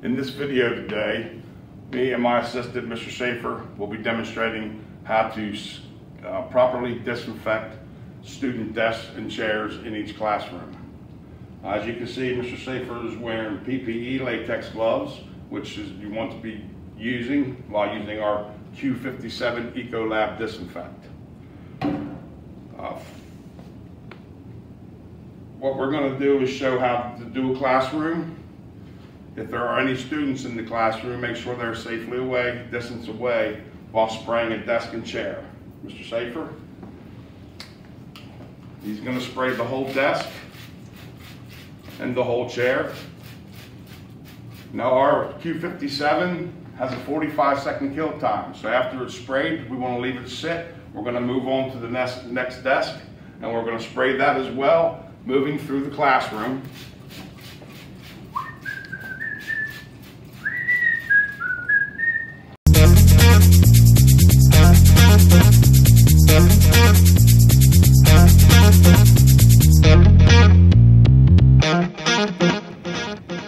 In this video today, me and my assistant, Mr. Schaefer, will be demonstrating how to uh, properly disinfect student desks and chairs in each classroom. As you can see, Mr. Schaefer is wearing PPE latex gloves, which is you want to be using while using our Q57 Ecolab Disinfect. Uh, what we're going to do is show how to do a classroom. If there are any students in the classroom, make sure they're safely away, distance away, while spraying a desk and chair. Mr. Schaefer? He's going to spray the whole desk and the whole chair. Now our Q57 has a 45 second kill time. So after it's sprayed, we want to leave it sit. We're going to move on to the next, next desk and we're going to spray that as well, moving through the classroom.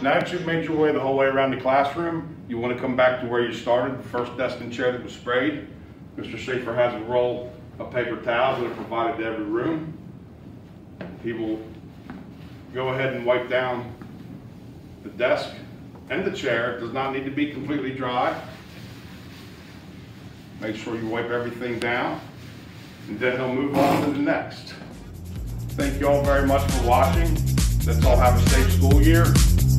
Now that you've made your way the whole way around the classroom, you want to come back to where you started, the first desk and chair that was sprayed. Mr. Schaefer has a roll of paper towels that are provided to every room. He will go ahead and wipe down the desk and the chair. It does not need to be completely dry. Make sure you wipe everything down, and then he'll move on to the next. Thank you all very much for watching. Let's all have a safe school year.